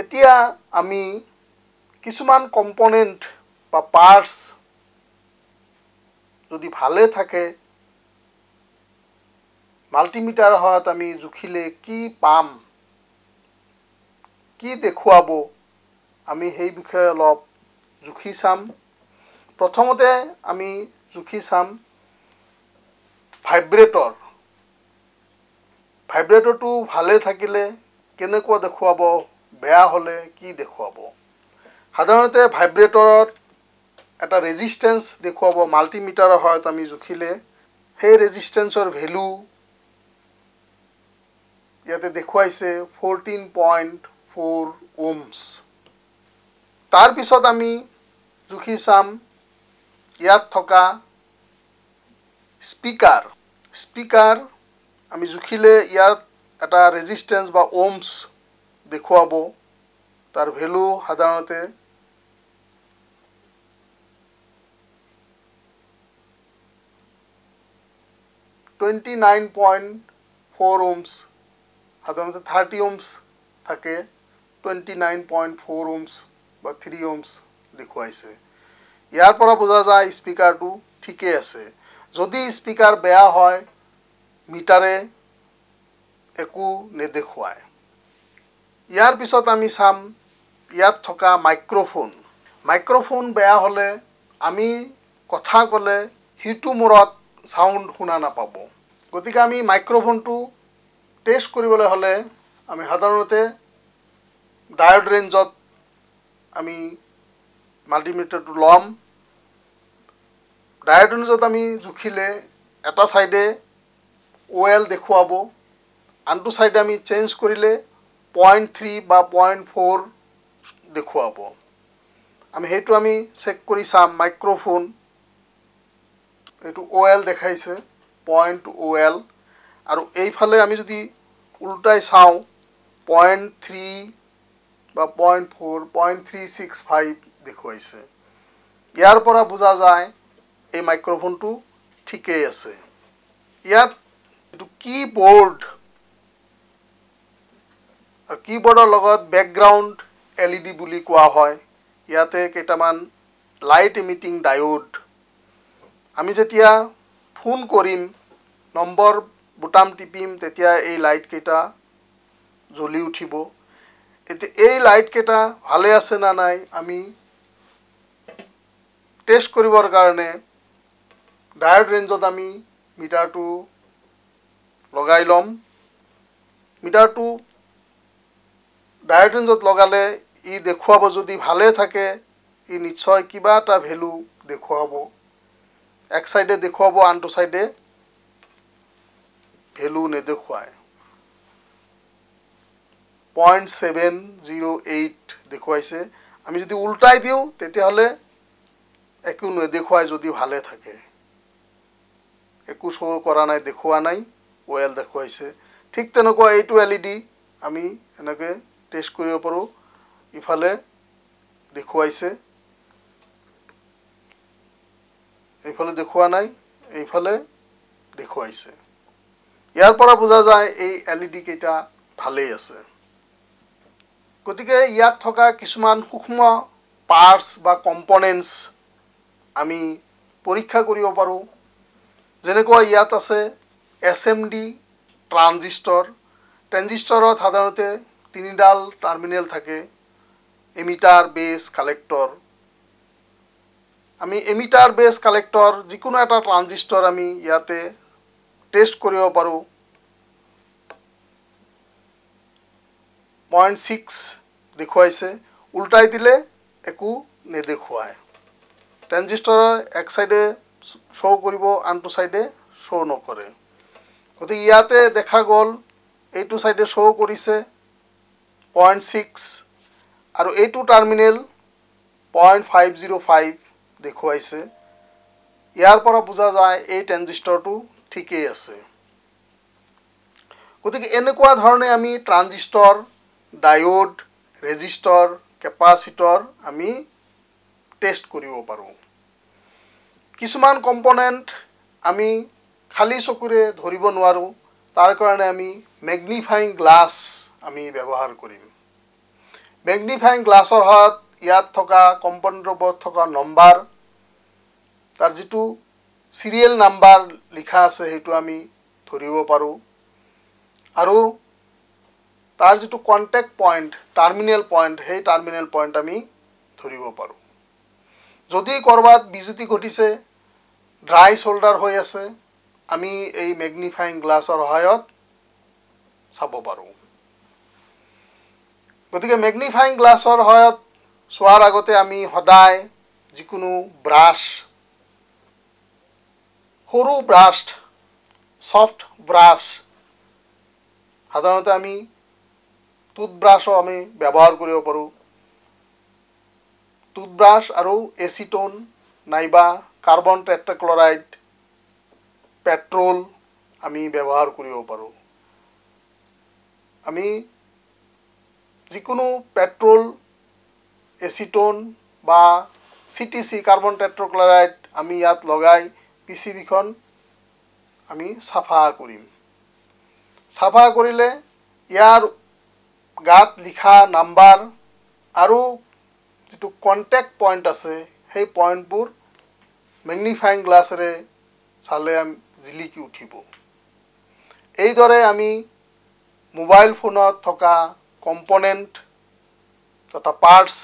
এতিয়া আমি কিছুমান কম্পনেণ্ট বা পাৰ্টছ যদি ভালে থাকে মাল্টিমিটাৰ সহায়ত আমি জুখিলে কি পাম কি দেখুৱাব আমি সেই বিষয়ে অলপ জুখি চাম। প্ৰথমতে আমি জুখি চাম ভাইব্ৰেটৰ। ভাইব্ৰেটৰটো ভালে থাকিলে কেনেকুৱা দেখুৱাব বেয়া হ'লে কি দেখুৱাব? সাধাৰণতে ভাইব্ৰেটৰত এটা ৰেজিষ্টেঞ্চ দেখুৱাব মাল্টিমিটাৰৰ সহায়ত আমি জুখিলে সেই ৰেজিষ্টেঞ্চৰ ভেলু ইয়াতে দেখুৱাইছে ফ'ৰটিন পইণ্ট ফ'ৰ ওমছ তাৰপিছত আমি জুখি চাম ইয়াত থকা স্পীকাৰ স্পীকাৰ আমি জুখিলে ইয়াত এটা ৰেজিষ্টেঞ্চ বা ওমছ দেখুৱাব, তাৰ ভেলু সাধাৰণতে twenty nine point four ohms সাধাৰণতে থাৰ্টি ওমছ থাকে twenty nine point four ohms বা থ্ৰী ওমছ দেখুৱাইছে। ইয়াৰ পৰা বুজা যায় স্পীকাৰটো ঠিকেই আছে। যদি স্পীকাৰ বেয়া হয়, মিটাৰে একো নেদেখুৱায়। ইয়াৰ পিছত আমি চাম ইয়াত থকা মাইক্ৰ'ফোন। মাইক্ৰ'ফোন বেয়া হ'লে আমি কথা ক'লে সিটো মূৰত চাউণ্ড শুনা নাপাব। গতিকে আমি মাইক্ৰ'ফোনটো টেষ্ট কৰিবলৈ হ'লে আমি সাধাৰণতে ডায়ড ৰেঞ্জত আমি মাল্টিমিটাৰটো ল'ম। ডায়ড ৰেঞ্জত আমি জুখিলে এটা ছাইডে এল দেখুৱাব আনটো ছাইডে আমি চেঞ্জ কৰিলে পইণ্ট থ্ৰী বা পইণ্ট ফ'ৰ দেখুৱাব। আমি সেইটো আমি চেক কৰি চাম মাইক্ৰ'ফোন এইটো অ' এল দেখাইছে পইণ্ট অ' এল আৰু এইফালে আমি যদি ওলোটাই চাওঁ পইণ্ট থ্ৰী বা point four point three six five দেখুৱাইছে। ইয়াৰ পৰা বুজা যায় এই মাইক্ৰ'ফোনটো ঠিকেই আছে। ইয়াত এইটো কি বৰ্ড আৰু কি বৰ্ডৰ লগত বেকগ্ৰাউণ্ড এল ই ডি বুলি কোৱা হয়। ইয়াতে কেইটামান লাইট ইমিটিং ডায়োড আমি যেতিয়া ফোন কৰিম নম্বৰ বুটাম টিপিম তেতিয়া এই লাইটকেইটা জ্বলি উঠিব। এতিয়া এই লাইটকেইটা ভালে আছে না নাই আমি টেষ্ট কৰিবৰ কাৰণে ডায়ড ৰেঞ্জত আমি মিটাৰটো লগাই ল'ম। মিটাৰটো ডায়ড ৰেঞ্জত লগালে ই দেখুৱাব যদি ভালে থাকে ই নিশ্চয় কিবা এটা ভেলু দেখুৱাব। এক চাইডে দেখুৱাব আনটো চাইডে ভেলু নেদেখুৱায় পইণ্ট ছেভেন জিৰ' এইট দেখুৱাইছে। আমি যদি উল্টাই দিওঁ তেতিয়াহ'লে একো নেদেখুৱাই যদি ভালে থাকে। একো শ্ব' কৰা নাই দেখুওৱা নাই ৱেল দেখুৱাইছে। ঠিক তেনেকুৱা এইটো এল ই ডি আমি এনেকৈ টেষ্ট কৰিব পাৰোঁ। ইফালে দেখুৱাইছে। এইফালে দেখুওৱা নাই এইফালে দেখুৱাইছে। ইয়াৰ পৰা বুজা যায় এই এল ই ডি কেইটা ভালেই আছে। গতিকে ইয়াত থকা কিছুমান সূক্ষ্ম পাৰ্টছ বা কম্পনেণ্টছ আমি পৰীক্ষা কৰিব পাৰোঁ। যেনেকুৱা ইয়াত আছে এছ এম ডি ট্ৰানজিষ্টৰ ট্ৰেনজিষ্টৰত সাধাৰণতে তিনিডাল টাৰ্মিনেল থাকে এমিটাৰ বেছ কালেক্টৰ। আমি এমিটাৰ বেছ কালেক্টৰ যিকোনো এটা ট্ৰানজিষ্টৰ আমি ইয়াতে টেষ্ট কৰিব পাৰোঁ। পইণ্ট ছিক্স দেখুৱাইছে উল্টাই দিলে একো নেদেখুৱায়। ট্ৰেনজিষ্টৰৰ এক চাইডে শ্ব' কৰিব আনটো চাইডে শ্ব' নকৰে। গতিকে ইয়াতে দেখা গ'ল এইটো চাইডে শ্ব' কৰিছে। পইণ্ট ছিক্স আৰু এইটো terminal point five zero' five দেখুৱাইছে। ইয়াৰ পৰা বুজা যায় এই ট্ৰেনজিষ্টৰটো ঠিকেই আছে। গতিকে এনেকুৱা ধৰণে আমি ট্ৰানজিষ্টৰ ডায়োড ৰেজিষ্টৰ কেপাচিটৰ আমি টেষ্ট কৰিব পাৰোঁ। কিছুমান কম্পনেণ্ট আমি খালী চকুৰে ধৰিব নোৱাৰোঁ। তাৰ কাৰণে আমি মেগনিফাইং গ্লাছ আমি ব্যৱহাৰ কৰিম। মেগনিফাইং গ্লাছৰ সহায়ত ইয়াত থকা কম্পনেণ্টৰ ওপৰত থকা নম্বৰ তাৰ যিটো চিৰিয়েল নাম্বাৰ লিখা আছে সেইটো আমি ধৰিব পাৰোঁ। আৰু তাৰ যিটো কণ্টেক্ট পইণ্ট টাৰ্মিনেল পইণ্ট সেই টাৰ্মিনেল পইণ্ট আমি ধৰিব পাৰোঁ। যদি ক'ৰবাত বিজুতি ঘটিছে ড্ৰাই চল্ডাৰ হৈ আছে আমি এই মেগনিফাইং গ্লাছৰ সহায়ত চাব পাৰোঁ। গতিকে মেগনিফাইং গ্লাছৰ সহায়ত চোৱাৰ আগতে আমি সদায় যিকোনো ব্ৰাছ সৰু ব্ৰাছ ছফ্ট ব্ৰাছ সাধাৰণতে আমি টুথব্ৰাছো আমি ব্যৱহাৰ কৰিব পাৰোঁ। টুথব্ৰাছ আৰু এচিটন নাইবা কাৰ্বন টেট্ৰাক্লৰাইড পেট্ৰল আমি ব্যৱহাৰ কৰিব পাৰোঁ। আমি যিকোনো পেট্ৰল এচিটন বা C T C carbon tetrachloride আমি ইয়াত লগাই পি চি বিখন আমি চাফা কৰিম। চাফা কৰিলে ইয়াৰ গাত লিখা নাম্বাৰ আৰু যিটো কণ্টেক্ট পইণ্ট আছে সেই পইণ্টবোৰ মেগনিফাইং গ্লাছেৰে চালে জিলিকি উঠিব। এইদৰে আমি মোবাইল ফোনত থকা কম্পনেণ্ট তথা পাৰ্টছ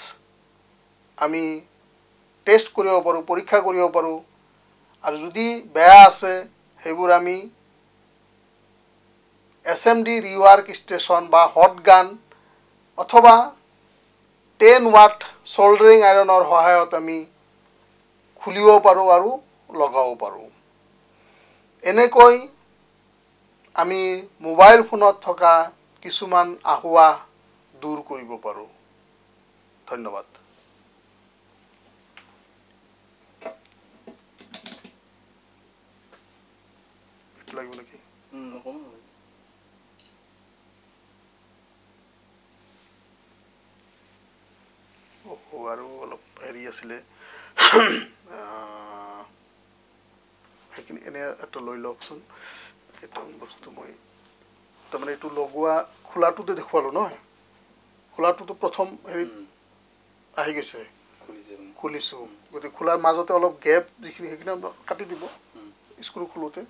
আমি টেষ্ট কৰিব পাৰোঁ পৰীক্ষা কৰিব পাৰোঁ। আৰু যদি বেয়া আছে সেইবোৰ আমি S M D rework station বা হট গান অথবা টেন ৱাট চল্ডাৰিং আইৰণৰ সহায়ত আমি খুলিব পাৰোঁ আৰু লগাব পাৰোঁ। এনেকৈ আমি মোবাইল ফোনত থকা কিছুমান আহোৱা দূৰ কৰিব পাৰোঁ। ধন্যবাদ। লাগিব নেকি? আৰু অলপ হেৰি আছিলে। সেইখিনি এনে এটা লৈ লওকচোন। এটা বস্তু মই তাৰমানে এইটো লগোৱা খোলাটোতে দেখুৱালোঁ নহয় খোলাটোতো প্ৰথম হেৰিত আহি গৈছে। খুলিছোঁ গতিকে খোলাৰ মাজতে অলপ গেপ যিখিনি সেইখিনি কাটি দিব। স্ক্ৰু খোলোতে।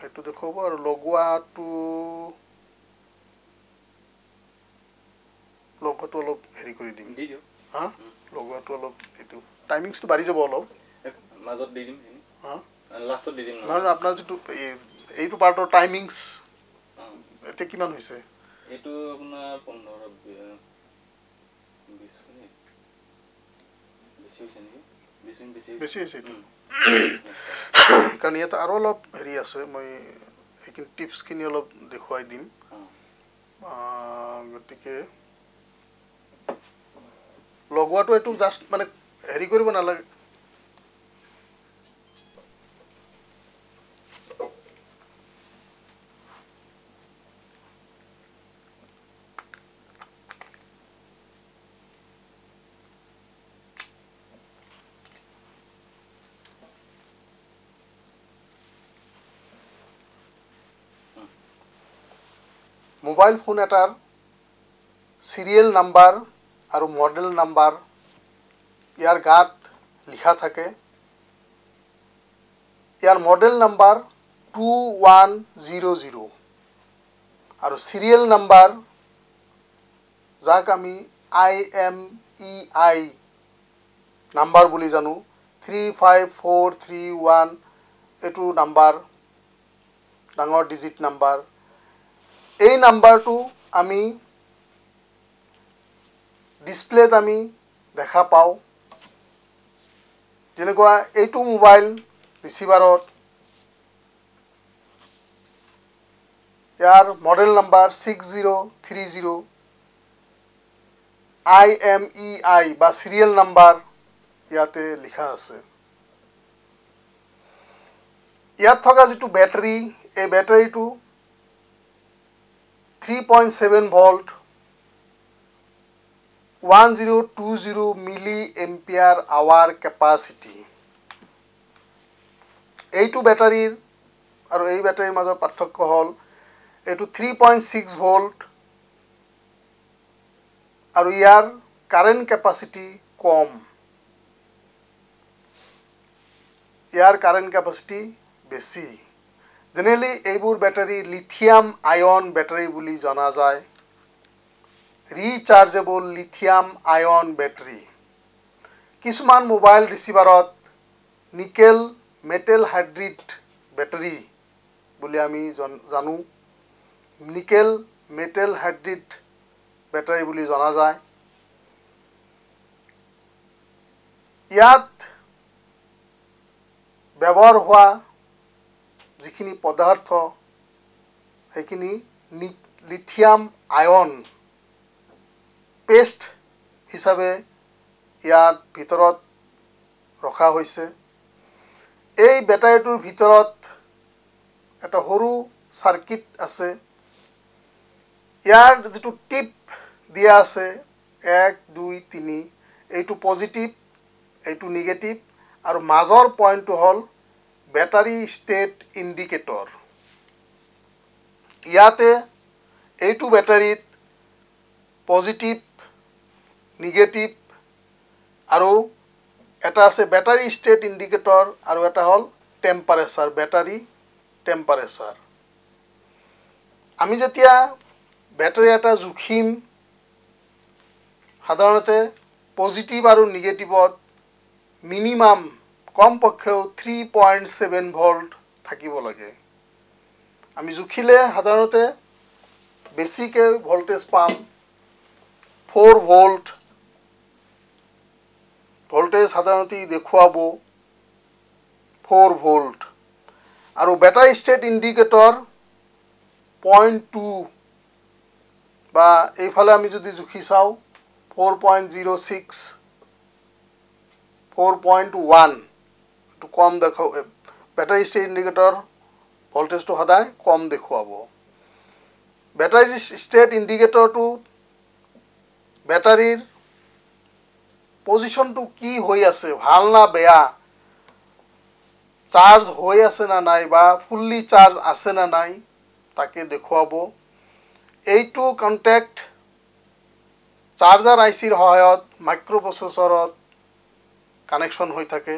সেইটো দেখুৱাব আৰু লগোৱাটো লগোৱাটো অলপ হেৰি কৰি দিম। হা? লগোৱাটো অলপ এইটো টাইমিংছটো বাঢ়ি যাব অলপ। মাজত দি দিম। হা? লাষ্টত দি দিম নহয় আপোনাৰ যিটো এই- এইটো পাৰ্টৰ টাইমিংছ এতিয়া কিমান হৈছে? এইটো আপোনাৰ পোন্ধৰ বি- বিছ মিনিট বেছি হৈছে নেকি? বিছ মিনিট বেছি হৈছে। বেছি হৈছে এইটো। কাৰণ ইয়াত আৰু অলপ হেৰি আছে মই সেইখিনি টিপছখিনি অলপ দেখুৱাই দিম। গতিকে লগোৱাটো এইটো জাষ্ট মানে হেৰি কৰিব নালাগে। মোবাইল ফোন এটাৰ চিৰিয়েল নাম্বাৰ আৰু মডেল নাম্বাৰ ইয়াৰ গাত লিখা থাকে। ইয়াৰ model number two one zero' zero' আৰু চিৰিয়েল নাম্বাৰ যাক আমি I M E I number বুলি জানো three five four three one এইটো নাম্বাৰ ডাঙৰ ডিজিট নাম্বাৰ এই নাম্বাৰটো আমি ডিছপ্লেত আমি দেখা পাওঁ। যেনেকুৱা এইটো মোবাইল ৰিচিভাৰত ইয়াৰ model number six zero' three zero' I M E I বা চিৰিয়েল নাম্বাৰ ইয়াতে লিখা আছে। ইয়াত থকা যিটো বেটাৰী এই বেটাৰীটো three point seven volt one zero' two zero' milliampere hour capacity এইটো বেটাৰীৰ আৰু এই বেটাৰীৰ মাজৰ পাৰ্থক্য হ'ল এইটো থ্ৰী পইণ্ট ছিক্স ভল্ট আৰু ইয়াৰ কাৰেণ্ট কেপাচিটি কম। ইয়াৰ কাৰেণ্ট কেপাচিটি বেছি। জেনেৰেলি এইবোৰ বেটাৰী লিথিয়াম আয়ন বেটাৰী বুলি জনা যায়। ৰিচাৰ্জেবল লিথিয়াম আয়ন বেটাৰী কিছুমান মোবাইল ৰিচিভাৰত নিকেল মেটেল হাইড্ৰিড বেটাৰী বুলি আমি জানো নিকেল মেটেল হাইড্ৰিড বেটাৰী বুলি জনা যায়। ইয়াত ব্যৱহাৰ হোৱা যিখিনি পদাৰ্থ সেইখিনি লিথিয়াম আয়ন পেষ্ট হিচাপে ইয়াত ভিতৰত ৰখা হৈছে। এই বেটাৰীটোৰ ভিতৰত এটা সৰু চাৰ্কিট আছে। ইয়াৰ যিটো টিপ দিয়া আছে এক দুই তিনি এইটো পজিটিভ এইটো নিগেটিভ আৰু মাজৰ পইণ্টটো হ'ল বেটাৰী ষ্টেট ইণ্ডিকেটৰ। ইয়াতে এইটো বেটাৰীত পজিটিভ নিগেটিভ আৰু এটা আছে বেটাৰী ষ্টেট ইণ্ডিকেটৰ আৰু এটা হ'ল টেম্পাৰেচাৰ বেটাৰী টেম্পাৰেচাৰ। আমি যেতিয়া বেটাৰী এটা জুখিম সাধাৰণতে পজিটিভ আৰু নিগেটিভত মিনিমাম কমপক্ষেও থ্ৰী পইণ্ট ছেভেন ভল্ট থাকিব লাগে। আমি জুখিলে সাধাৰণতে বেছিকৈ ভল্টেজ পাম ফ'ৰ ভল্ট ভল্টেজ সাধাৰণতে দেখুৱাব ফ'ৰ ভল্ট আৰু battery state indicator point two বা এইফালে আমি যদি জুখি চাওঁ four point zero' six four point one কম দেখুৱাব বেটাৰী ষ্টেট ইণ্ডিকেটৰ ভল্টেজটো সদায় কম দেখুৱাব। বেটাৰী ষ্টেট ইণ্ডিকেটৰটো বেটাৰীৰ পজিশ্যনটো কি হৈ আছে ভাল না বেয়া চাৰ্জ হৈ আছে না নাই বা ফুল্লি চাৰ্জ আছে না নাই তাকে দেখুৱাব। এইটো কণ্টেক্ট চাৰ্জাৰ আই চিৰ সহায়ত মাইক্ৰ' প্ৰচেছৰত কানেকশ্যন হৈ থাকে।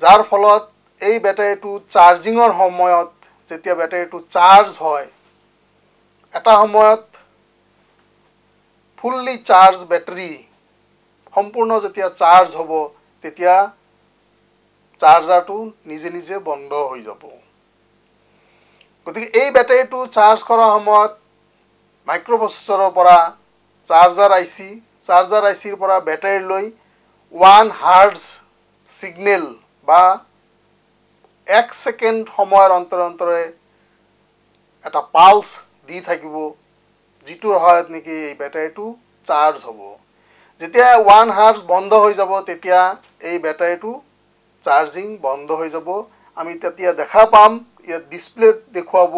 যাৰ ফলত এই বেটাৰীটো চাৰ্জিঙৰ সময়ত যেতিয়া বেটাৰীটো চাৰ্জ হয় এটা সময়ত ফুল্লি চাৰ্জ বেটাৰী সম্পূৰ্ণ যেতিয়া চাৰ্জ হ'ব তেতিয়া চাৰ্জাৰটো নিজে নিজে বন্ধ হৈ যাব। গতিকে এই বেটাৰীটো চাৰ্জ কৰাৰ সময়ত মাইক্ৰ' প্ৰচেছৰৰ পৰা charger I C charger I চিৰ পৰা বেটাৰীলৈ ওৱান হাৰ্ডছ ছিগনেল বা এক ছেকেণ্ড সময়ৰ অন্তৰে অন্তৰে এটা পালছ দি থাকিব যিটোৰ সহায়ত নেকি এই বেটাৰীটো চাৰ্জ হ'ব। যেতিয়া ওৱান হাৰ্ছ বন্ধ হৈ যাব তেতিয়া এই বেটাৰীটো চাৰ্জিং বন্ধ হৈ যাব। আমি তেতিয়া দেখা পাম ইয়াত ডিছপ্লেত দেখুৱাব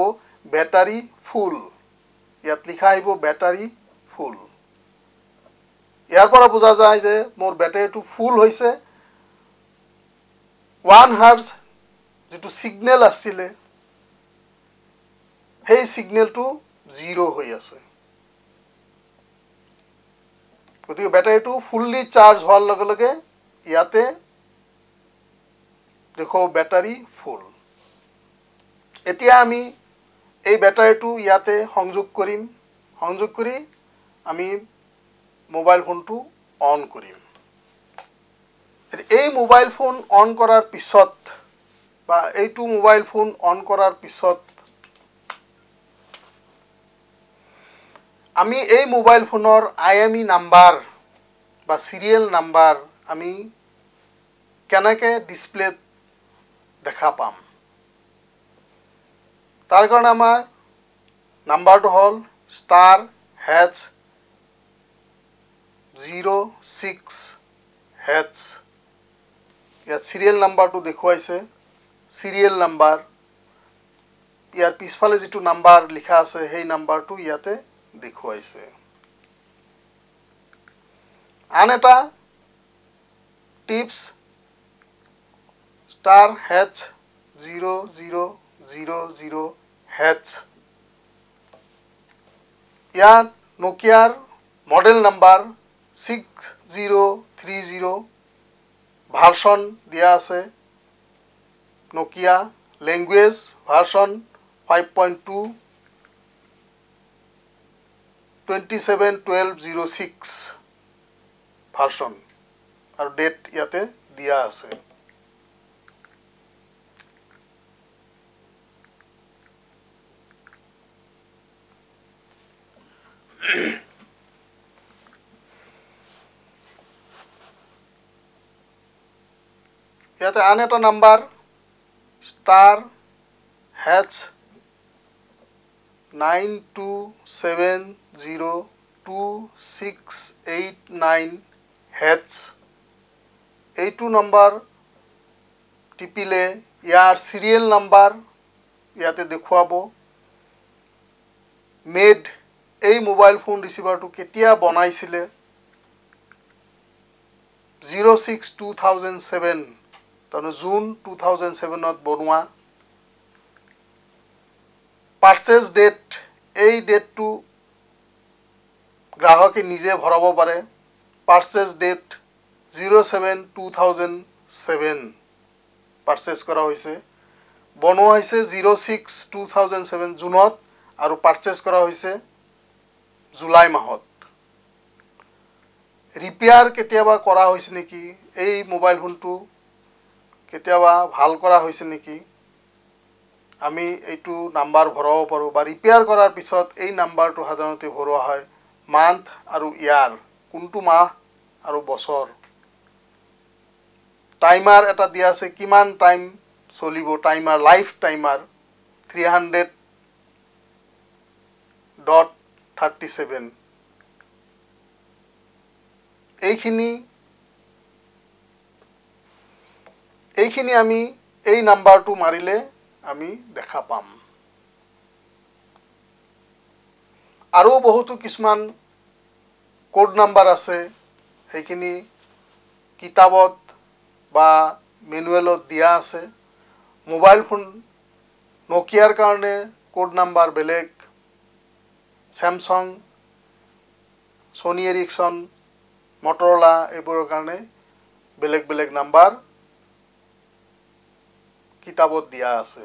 বেটাৰী ফুল ইয়াত লিখা আহিব বেটাৰী ফুল ইয়াৰ পৰা বুজা যায় যে মোৰ বেটাৰীটো ফুল হৈছে। ওৱান হাৰ্ছ যিটো ছিগনেল আছিলে সেই ছিগনেলটো জিৰ' হৈ আছে। গতিকে বেটাৰীটো ফুল্লি চাৰ্জ হোৱাৰ লগে লগে ইয়াতে দেখুৱাব বেটাৰী ফুল এতিয়া আমি এই বেটাৰীটো ইয়াতে সংযোগ কৰিম। সংযোগ কৰি আমি মোবাইল ফোনটো অন কৰিম। এই মোবাইল ফোন অন কৰাৰ পিছত বা এইটো মোবাইল ফোন অন কৰাৰ পিছত আমি এই মোবাইল ফোনৰ আই এম ই নাম্বাৰ বা চিৰিয়েল নাম্বাৰ আমি কেনেকৈ ডিছপ্লেত দেখা পাম? তাৰ কাৰণে আমাৰ নাম্বাৰটো হ'ল star hash zero' six hash ইয়াত চিৰিয়েল নাম্বাৰটো দেখুৱাইছে। চিৰিয়েল নাম্বাৰ ইয়াৰ পিছফালে যিটো নাম্বাৰ লিখা আছে সেই নাম্বাৰটো ইয়াতে দেখুৱাইছে। আন এটা tips star hash zero' zero' zero' zero' hash ইয়াত নকিয়াৰ model number six zero' three zero' version দিয়া আছে Nokia language version five point two twenty seven twelve zero' six version আৰু ডেট ইয়াতে দিয়া আছে। ইয়াতে আন এটা number star hash nine two seven zero' two six eight nine hash এইটো নাম্বাৰ টিপিলে ইয়াৰ চিৰিয়েল নাম্বাৰ ইয়াতে দেখুৱাব। মেড এই মোবাইল ফোন ৰিচিভাৰটো কেতিয়া বনাইছিলে? Zero' six two thousand seven তাৰমানে জুন টু থাউজেণ্ড ছেভেনত বনোৱা পাৰ্চেছ ডেট এই ডেটটো গ্ৰাহকে নিজে ভৰাব পাৰে। Purchase date zero' seven two thousand seven purchase কৰা হৈছে। বনোৱা হৈছে zero' six two thousand seven জুনত আৰু পাৰ্চেছ কৰা হৈছে জুলাই মাহত। ৰিপেয়াৰ কেতিয়াবা কৰা হৈছে নেকি? এই মোবাইল ফোনটো কেতিয়াবা ভাল কৰা হৈছে নেকি? আমি এইটো নাম্বাৰ ভৰাব পাৰোঁ বা ৰিপেয়াৰ কৰাৰ পিছত এই নাম্বাৰটো সাধাৰণতে ভৰোৱা হয় মান্থ আৰু ইয়াৰ কোনটো মাহ আৰু বছৰ। টাইমাৰ এটা দিয়া আছে কিমান টাইম চলিব? Timer life timer three hundred dot thirty seven এইখিনি এইখিনি আমি এই নাম্বাৰটো মাৰিলে আমি দেখা পাম। আৰু বহুতো কিছুমান কোড নাম্বাৰ আছে সেইখিনি কিতাপত বা মেনুৱেলত দিয়া আছে। মোবাইল ফোন নকিয়াৰ কাৰণে কোড নাম্বাৰ বেলেগ চেমচং ছনী এৰিকচন মটৰলা এইবোৰৰ কাৰণে বেলেগ বেলেগ নাম্বাৰ কিতাপত দিয়া আছে